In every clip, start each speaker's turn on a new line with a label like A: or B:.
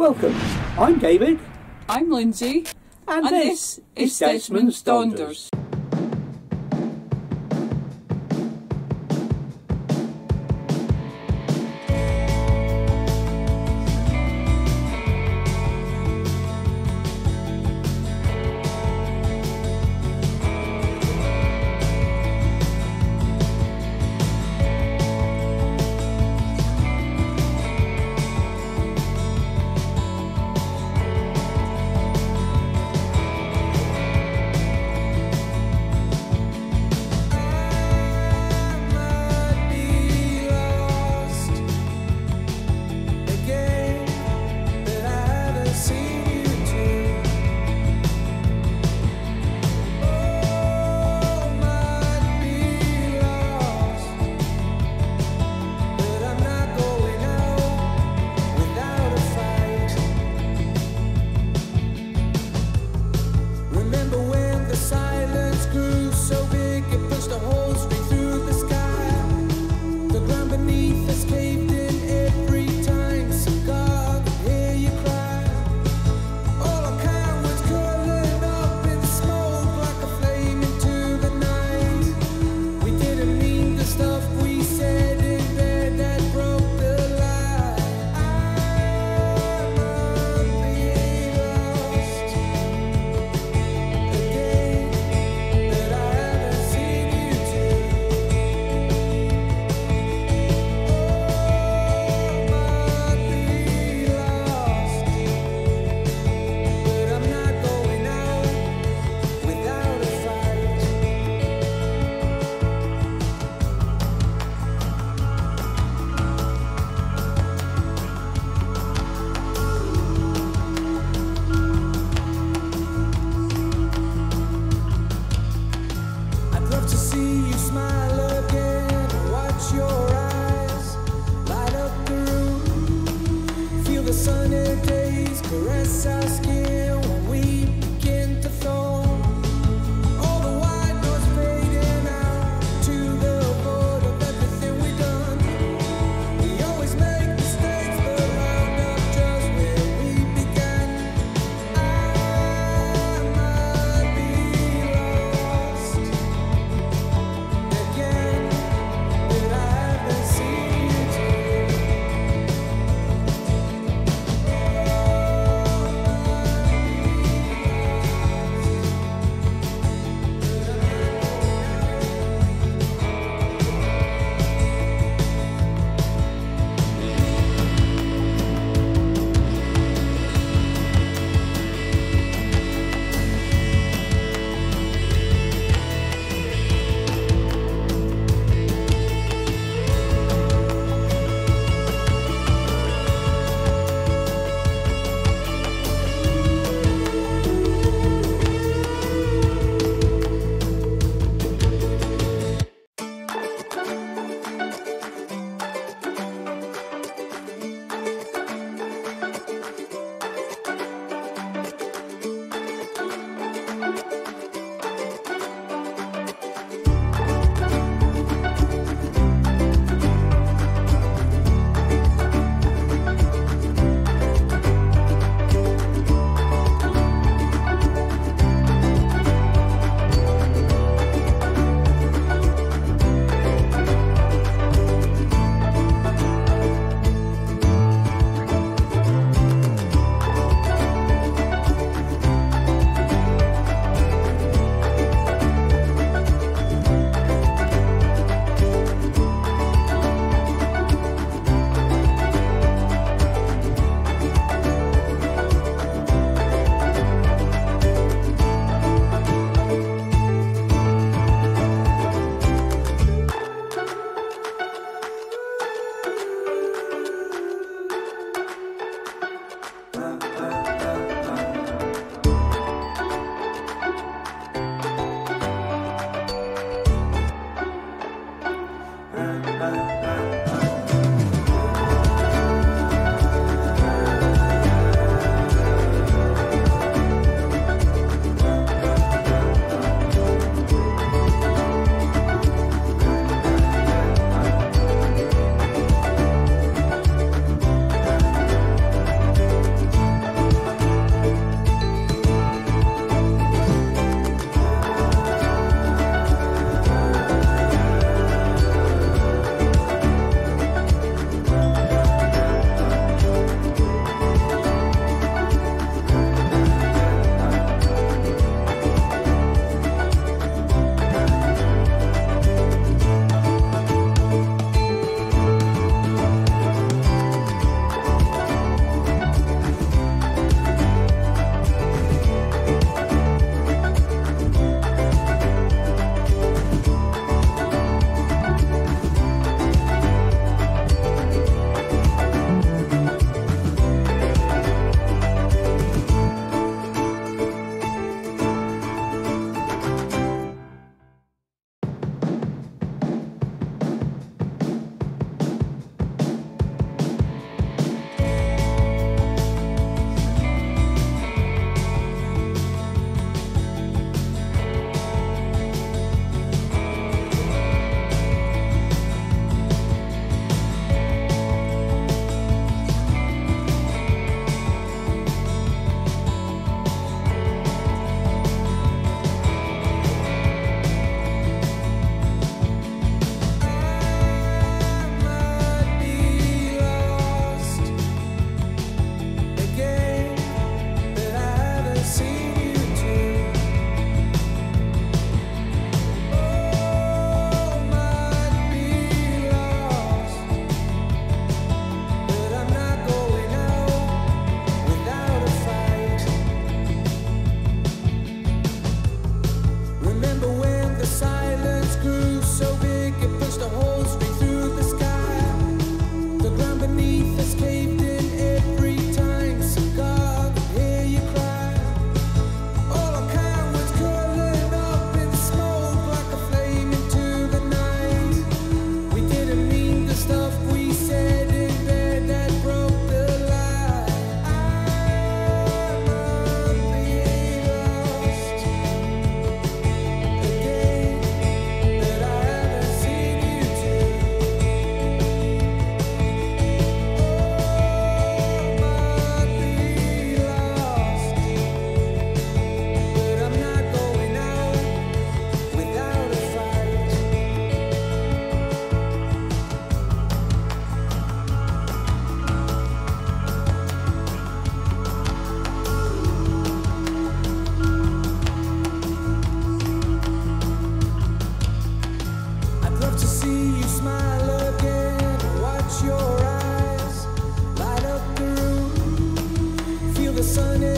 A: Welcome. I'm David.
B: I'm Lindsay.
A: And,
B: and this, this, is Desmond's Donders.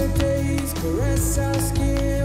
C: The days caress our skin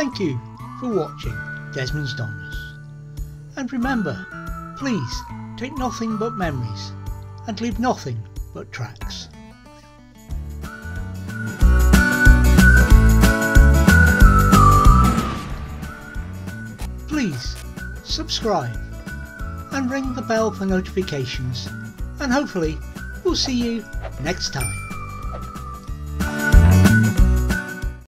A: Thank you for watching Desmond's Donders. And remember, please take nothing but memories and leave nothing but tracks. Please subscribe and ring the bell for notifications and hopefully we'll see you next time.